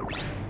you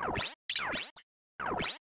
あっ。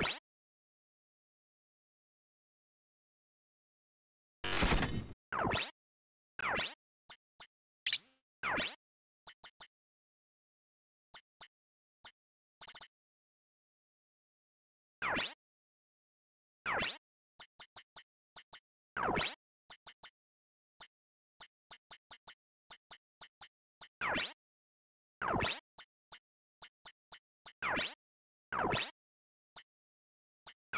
you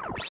you.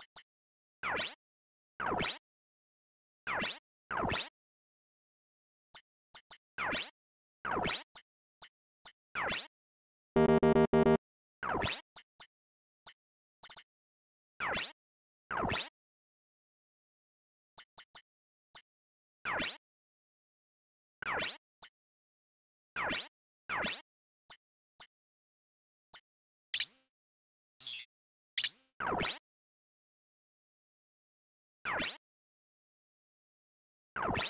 you.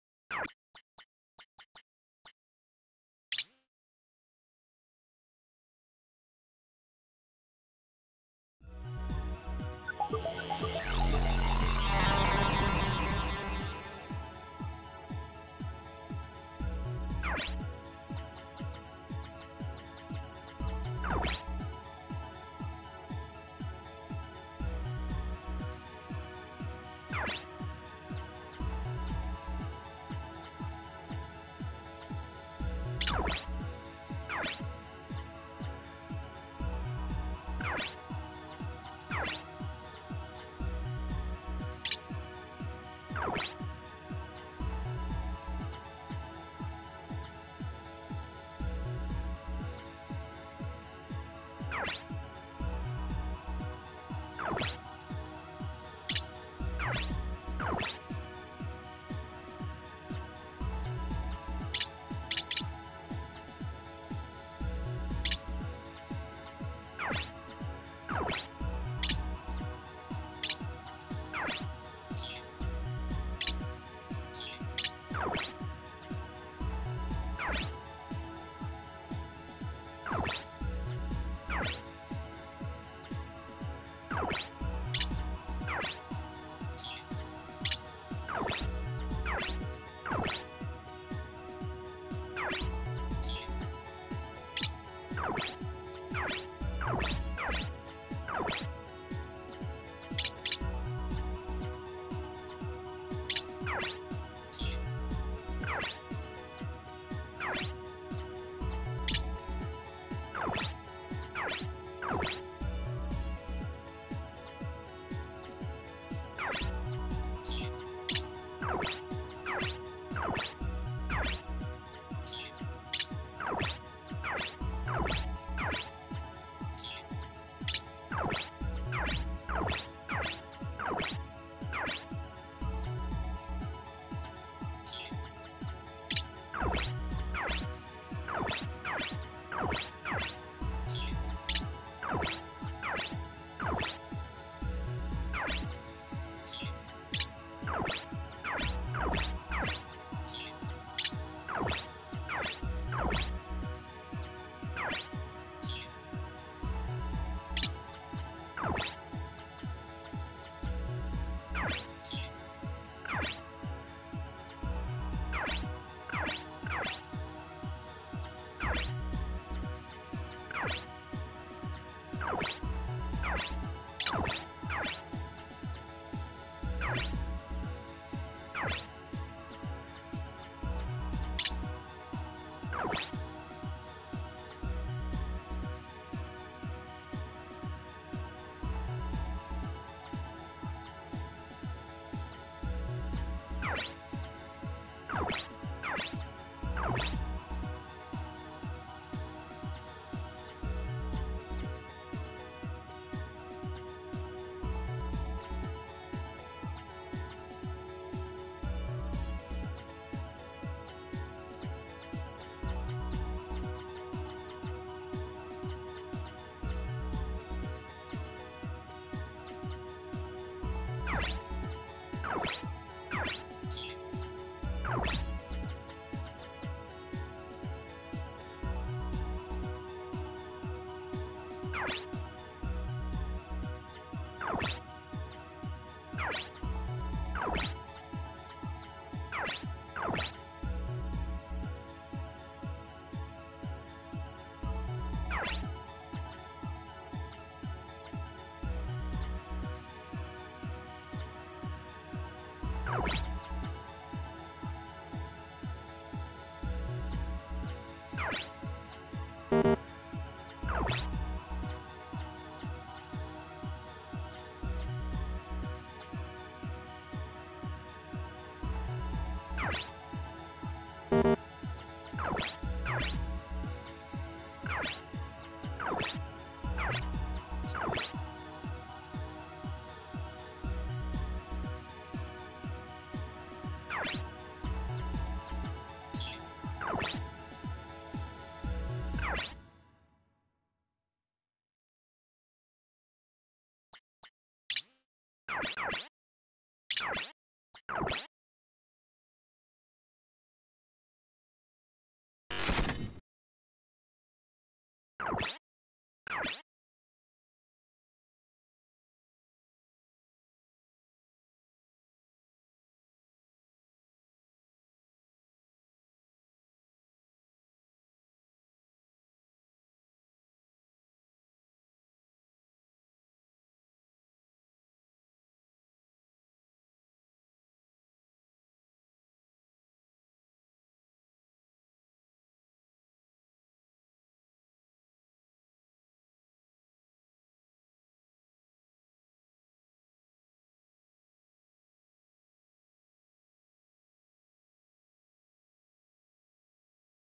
you